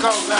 comes out.